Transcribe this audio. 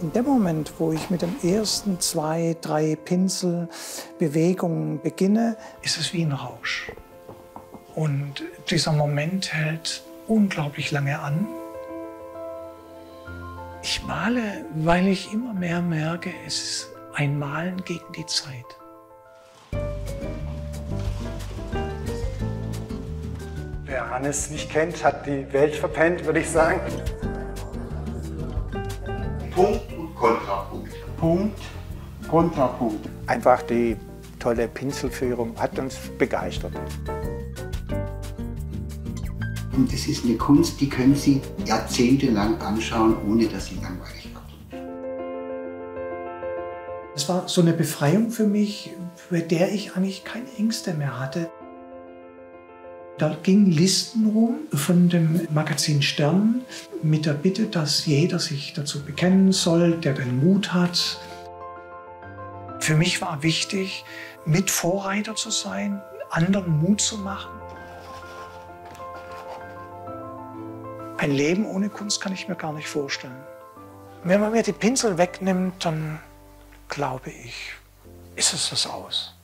In dem Moment, wo ich mit den ersten zwei, drei Pinselbewegungen beginne, ist es wie ein Rausch. Und dieser Moment hält unglaublich lange an. Ich male, weil ich immer mehr merke, es ist ein Malen gegen die Zeit. Wer Hannes nicht kennt, hat die Welt verpennt, würde ich sagen. Punkt Kontrapunkt. Punkt, Kontrapunkt. Einfach die tolle Pinselführung hat uns begeistert. Und es ist eine Kunst, die können Sie jahrzehntelang anschauen, ohne dass sie langweilig wird. Es war so eine Befreiung für mich, bei der ich eigentlich keine Ängste mehr hatte. Da gingen Listen rum von dem Magazin Stern mit der Bitte, dass jeder sich dazu bekennen soll, der den Mut hat. Für mich war wichtig, mit Vorreiter zu sein, anderen Mut zu machen. Ein Leben ohne Kunst kann ich mir gar nicht vorstellen. Wenn man mir die Pinsel wegnimmt, dann glaube ich, ist es das aus.